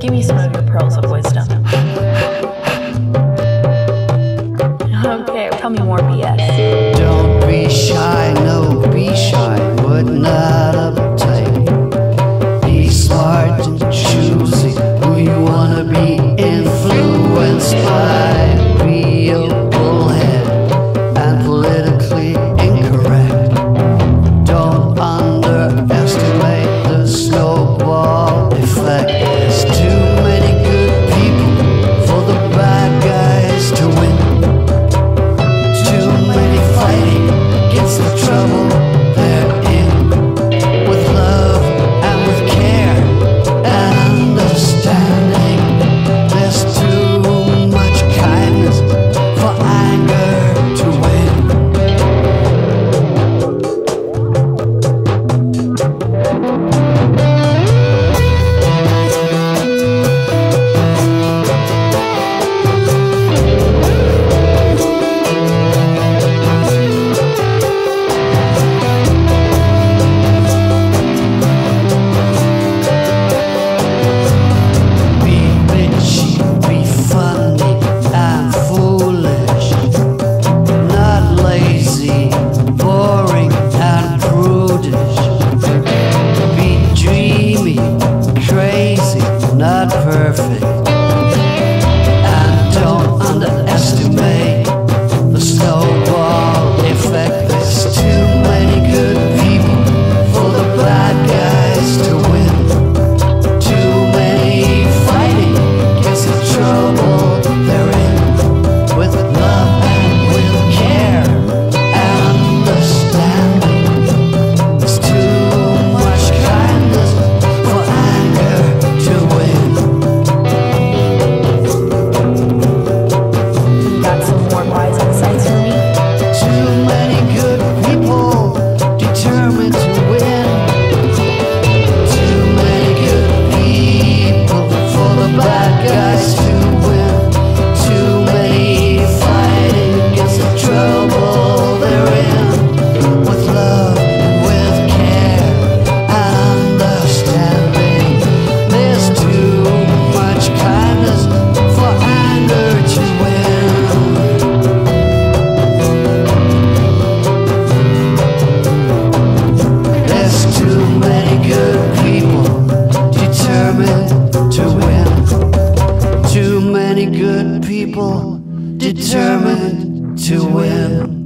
Give me some of your pearls of wisdom. Okay, tell me more BS. Don't be shy, no, be shy, but not uptight. Be smart and choosy who you wanna be influenced by. Be okay. perfect determined to win.